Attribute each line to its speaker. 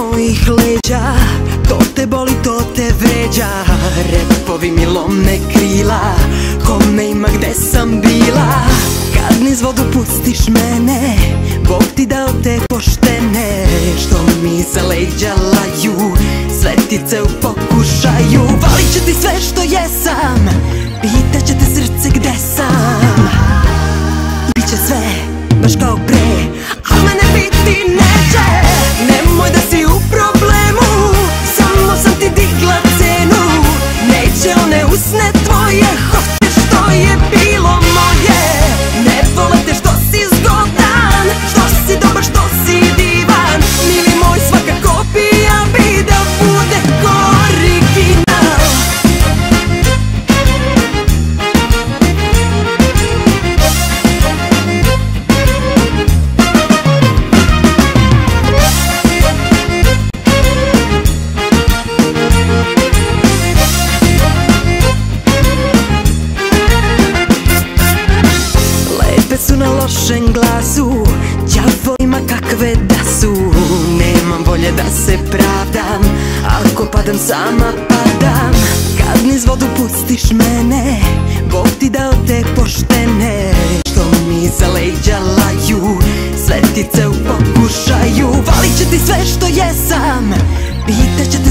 Speaker 1: mojih leđa To te boli, to te vređa. Repovi mi lomne krila Kome ima gde sam bila. Kad niz vodu pustiš mene Bog ti dao te poštene. Što mi za leđa laju Svetice u pokušaju. Valit će ti sve što jesam Pitaće te srce gde sam. Biće sve baš kao pre lošem glasu Đavo ima kakve da su. Nemam volje da se pravdam Ako padam sama padam. Kad niz vodu pustiš mene Bog ti dao te poštene. Što mi za leđa laju Svetice u pokušaju. Valit će ti sve što jesam Pitaće te